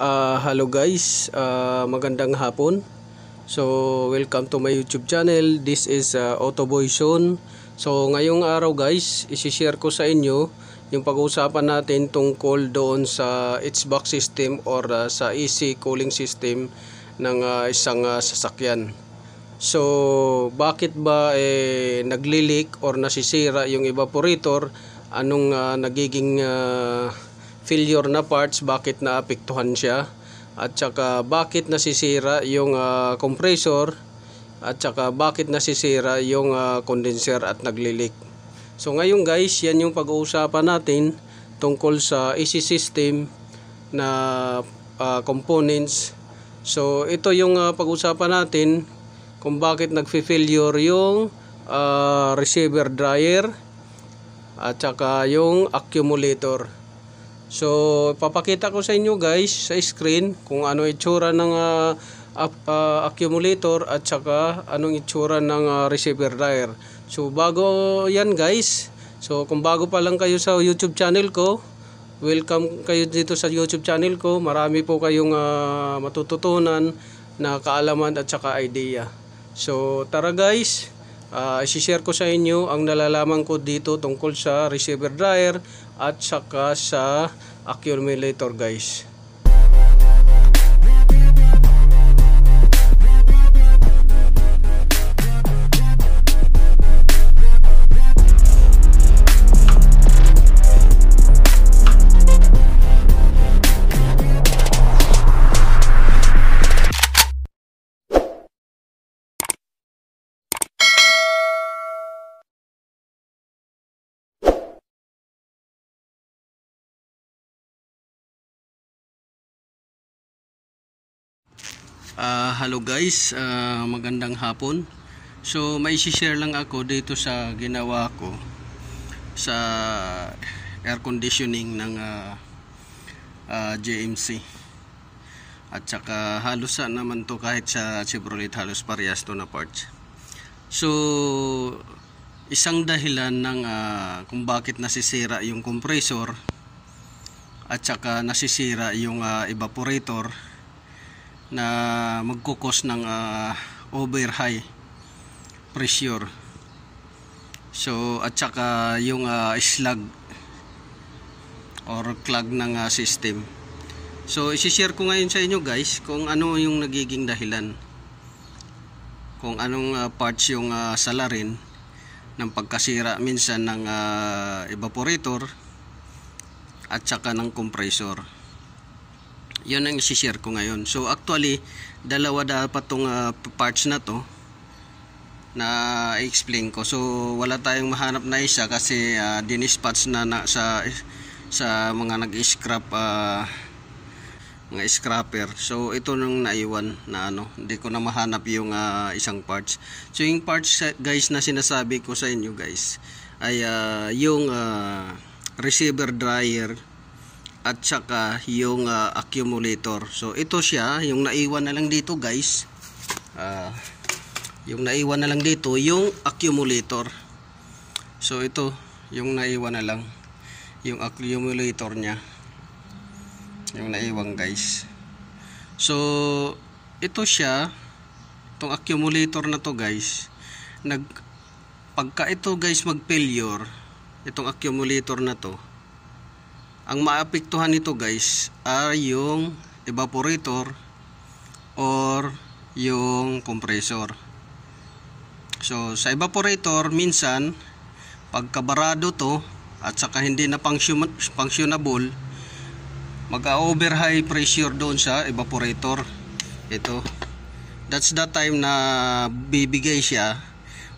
Ah, hello guys, Ah, magandang hapon. So, welcome to my YouTube channel. This is uh, Autoboy Zone. So, ngayong araw guys, isi-share ko sa inyo yung pag-uusapan natin tungkol doon sa HVAC system or ah, sa AC cooling system ng ah, isang ah, sasakyan. So, bakit ba eh, nagli-leak or nasisira yung evaporator? Anong ah, nagiging ah, failure na parts? Bakit naapektuhan siya? At saka bakit nasisira yung ah, compressor? At saka bakit nasisira yung ah, condenser at nagli-leak? So ngayon guys, yan yung pag-uusapan natin tungkol sa AC system na ah, components. So ito yung ah, pag-uusapan natin kung bakit nagfi-failure yung ah, receiver dryer at saka yung accumulator. So, papakita ko sa inyo guys sa screen kung ano itsura ng ap- ah, accumulator at saka anong itsura ng ah, receiver dryer. So, bago yan guys. So, kung bago pa lang kayo sa YouTube channel ko, welcome kayo dito sa YouTube channel ko. Marami po kayong ah, matututunan na kaalaman at saka idea. So, tara guys. Uh, isi-share ko sa inyo ang nalalaman ko dito tungkol sa receiver dryer at saka sa accumulator guys. Ah, hello guys, Ah, magandang hapon. So may share lang ako dito sa ginawa ko sa air conditioning ng ah, ah, JMC. At saka halos sa naman to kahit sa Chevrolet halos parehas to na parts. So isang dahilan ng ah, kung bakit nasisira yung compressor at saka nasisira yung ah, evaporator na magkukos ng ah, over high pressure. So at saka yung ah, slug or clog ng ah, system. So isi-share ko ngayon sa inyo guys kung ano yung nagiging dahilan. Kung anong ah, parts yung ah, salarin ng pagkasira minsan ng ah, evaporator at saka ng compressor yun ang isi-share ko ngayon. So actually dalawa dapat tong ah, parts na to na i-explain ko. So wala tayong mahanap na isa kasi uh, dinispatch na, na sa sa mga nag-scrap ah, mga scrapper. So ito nung naiwan na ano hindi ko na mahanap yung ah, isang parts. So yung parts guys na sinasabi ko sa inyo guys ay ah, yung ah, receiver dryer at saka yung ah, accumulator. So ito siya, yung naiwan na lang dito guys. Ah, yung naiwan na lang dito, yung accumulator. So ito, yung naiwan na lang. Yung accumulator niya. Yung naiwan guys. So ito siya, itong accumulator na to guys. Nag pagka ito guys mag-failure, itong accumulator na to, ang maapektuhan nito guys ay yung evaporator or yung compressor. So sa evaporator minsan pagkabarado to at saka hindi na function, functionable mag-over high pressure doon sa evaporator. Ito. That's the time na bibigay siya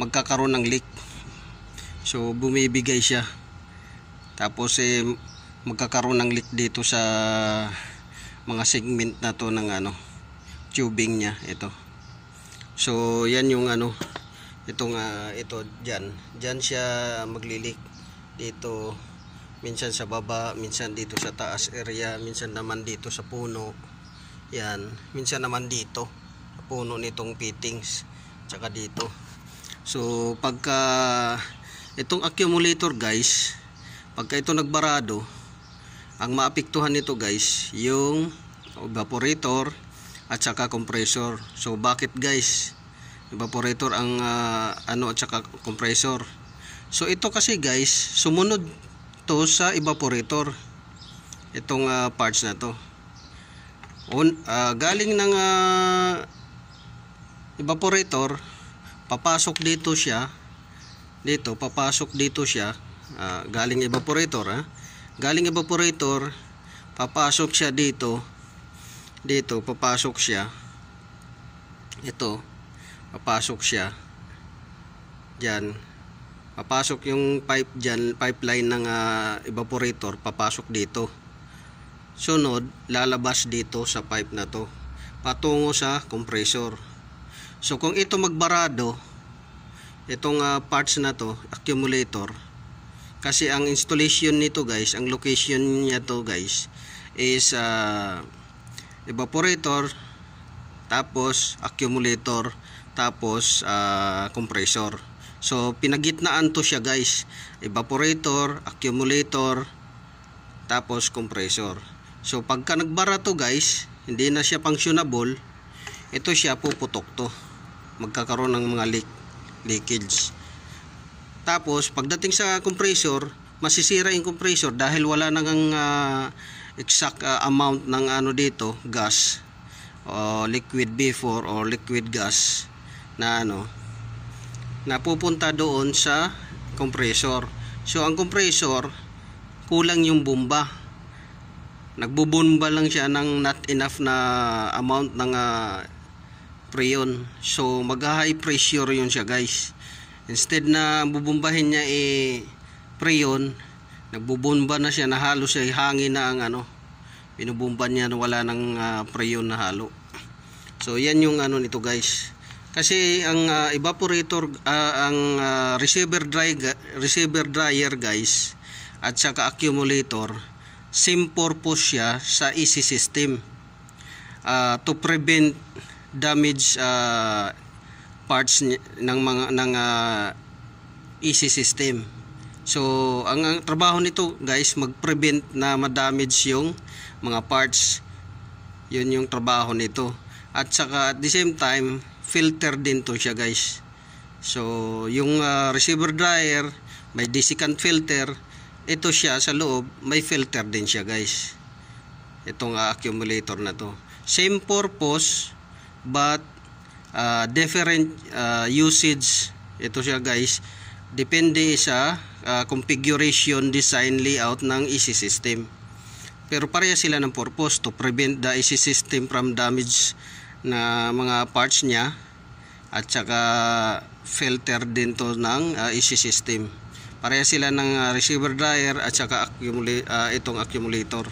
magkakaroon ng leak. So bumibigay siya. Tapos eh magkakaroon ng leak dito sa mga segment na to ng ano tubing niya ito. So yan yung ano itong ah, ito dyan. Dyan siya maglilik dito. Minsan sa baba minsan dito sa taas area minsan naman dito sa puno. Yan minsan naman dito sa puno nitong fittings tsaka dito. So pagka itong accumulator guys pagka ito nagbarado ang maapektuhan nito guys yung evaporator at saka compressor. So bakit guys? Evaporator ang ah, ano at saka compressor. So ito kasi guys, sumunod to sa evaporator. Itong ah, parts na to. On, ah, galing ng ah, evaporator, papasok dito siya. Dito, papasok dito siya. Ah, galing evaporator ha. Galing evaporator, papasok siya dito. Dito, papasok siya. Ito, papasok siya. Diyan. Papasok yung pipe diyan, pipeline ng ah, evaporator, papasok dito. Sunod, lalabas dito sa pipe na to. Patungo sa compressor. So kung ito magbarado, itong ah, parts na to, accumulator, kasi ang installation nito guys, ang location niya to guys, is ah, evaporator, tapos accumulator, tapos ah, compressor. So pinagitnaan to siya guys, evaporator, accumulator, tapos compressor. So pagka nagbara to guys, hindi na siya functionable, ito siya puputok to. Magkakaroon ng mga leak, leakage. Tapos pagdating sa compressor, masisira yung compressor dahil wala nang ah, exact ah, amount ng ano dito, gas o liquid B4 or liquid gas na ano napupunta doon sa compressor. So ang compressor kulang yung bomba. Nagbubomba lang siya ng not enough na amount ng ah, freon. So mag-high pressure yun siya guys. Instead na bubumbahin niya eh freon, nagbubomba na siya na halos ay hangin na ang ano. Binubumba niya na wala ng ah, freon na halo. So yan yung ano nito guys. Kasi ang ah, evaporator ah, ang ah, receiver dry receiver dryer guys at saka accumulator same purpose siya sa AC system Ah, to prevent damage ah, parts ng mga ng ah, AC system. So, ang, ang trabaho nito guys, mag-prevent na ma-damage yung mga parts. Yun yung trabaho nito. At saka at the same time, filter din to siya guys. So, yung ah, receiver dryer, may desiccant filter. Ito siya sa loob, may filter din siya guys. Itong ah, accumulator na to. Same purpose, but ah, different ah, usage. Ito siya guys. Depende sa ah, configuration, design, layout ng EC system. Pero pareha sila ng purpose to prevent the EC system from damage na mga parts niya at saka filter din to ng uh, EC system. Pareha sila ng ah, receiver dryer at saka accumula- ah, itong accumulator.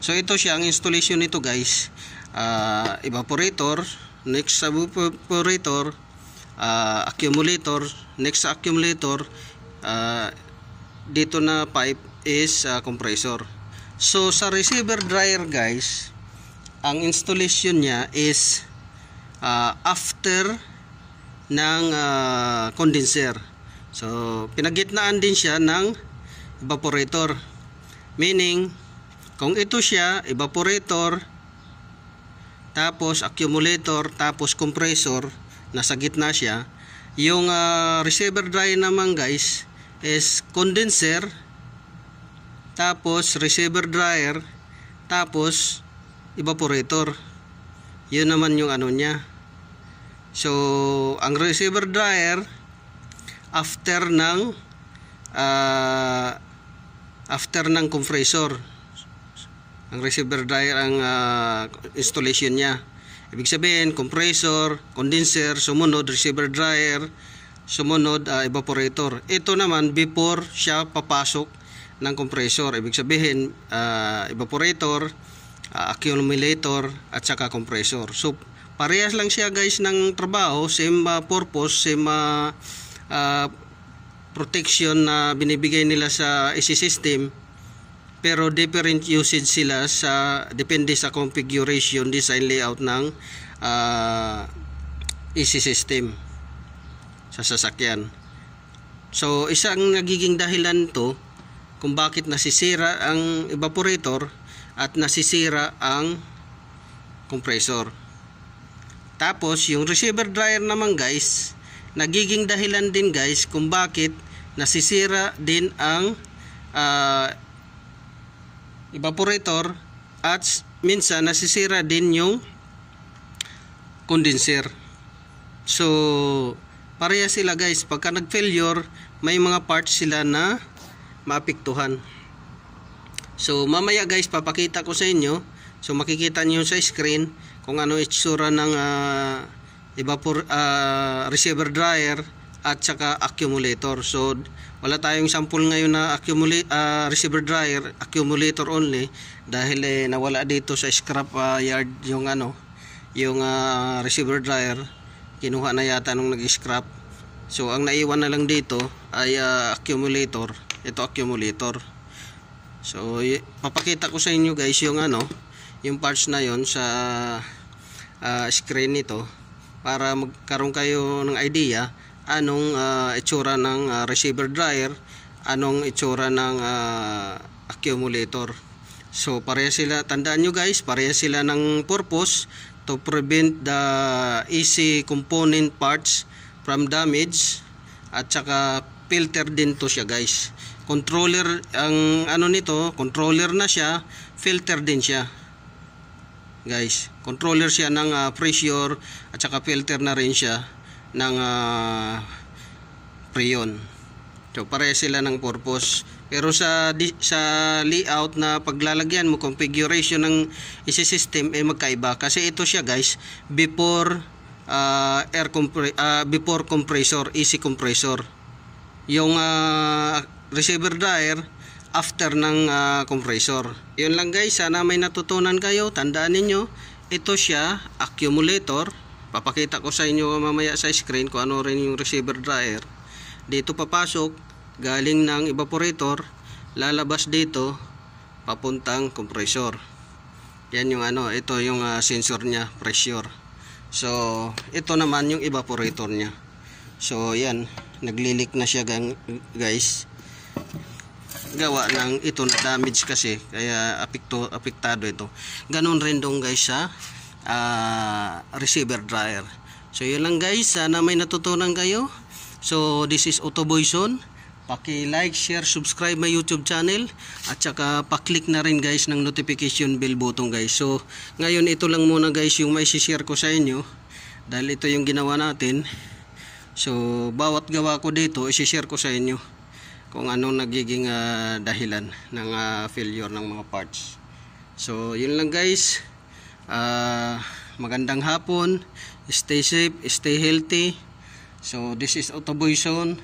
So ito siya ang installation nito guys. Ah, evaporator, next sa evaporator, ah, accumulator, next sa accumulator, ah, dito na pipe is ah, compressor. So sa receiver dryer guys, ang installation niya is ah, after ng ah, condenser. So pinagitnaan din siya ng evaporator. Meaning kung ito siya evaporator tapos accumulator tapos compressor nasa gitna siya. Yung ah, receiver dryer naman guys is condenser tapos receiver dryer tapos evaporator. Yun naman yung ano niya. So ang receiver dryer after ng ah, after ng compressor ang receiver dryer ang ah, installation niya. Ibig sabihin compressor condenser sumunod receiver dryer sumunod ah, evaporator. Ito naman before siya papasok ng compressor. Ibig sabihin ah, evaporator ah, accumulator at saka compressor. So parehas lang siya guys ng trabaho same ah, purpose same ah, ah, protection na binibigay nila sa AC system pero different usage sila sa depende sa configuration design layout ng ah, AC system sa sasakyan so isang nagiging dahilan to kung bakit nasisira ang evaporator at nasisira ang compressor. Tapos, yung receiver dryer naman guys, nagiging dahilan din guys kung bakit nasisira din ang ah, evaporator at minsan nasisira din yung condenser. So, pareha sila guys. Pagka nag-failure, may mga parts sila na maapektuhan. So, mamaya guys, papakita ko sa inyo. So, makikita niyo sa screen kung ano itsura ng ah, evapor ah, receiver dryer at saka accumulator. So, wala tayong sample ngayon na accumulate receiver dryer, accumulator only dahil eh, nawala dito sa scrap ah, yard yung ano, yung ah, receiver dryer. Kinuha na yata nung nag-scrap. So, ang naiwan na lang dito ay ah, accumulator. Ito accumulator. So, papakita ko sa inyo guys yung ano, yung parts na yon sa ah, screen nito para magkaroon kayo ng idea anong ah, itsura ng ah, receiver dryer, anong itsura ng ah, accumulator. So, pareha sila, tandaan nyo guys, pareha sila ng purpose to prevent the easy component parts from damage at saka filter din to siya guys. Controller, ang ano nito, controller na siya, filter din siya guys. Controller siya ng ah, pressure at saka filter na rin siya ng ah, preyon. So pare sila ng purpose. Pero sa sa layout na paglalagyan mo configuration ng isi system eh magkaiba kasi ito siya guys before ah, air compre- ah, before compressor, easy compressor. Yung ah, receiver dryer after ng ah, compressor. Yun lang guys, sana may natutunan kayo. Tandaan ninyo, ito siya, accumulator. Papakita ko sa inyo mamaya sa screen kung ano rin yung receiver dryer. Dito papasok, galing ng evaporator, lalabas dito, papuntang compressor. Yan yung ano, ito yung ah, sensor niya, pressure. So, ito naman yung evaporator niya. So, yan, naglilik na siya guys gawa ng ito na damage kasi kaya apekto apektado ito ganun rin dong guys sa ah, receiver dryer. So yun lang guys. Sana may natutunan kayo. So this is Autoboyson paki like share subscribe my youtube channel. At saka pa-click na rin guys ng notification bell button guys. So ngayon ito lang muna guys yung may share ko sa inyo. Dahil ito yung ginawa natin. So bawat gawa ko dito isi-share ko sa inyo kung anong nagiging ah, dahilan ng ah, failure ng mga parts. So, yun lang guys. Ah, magandang hapon. Stay safe, stay healthy. So, this is Autoboy Zone.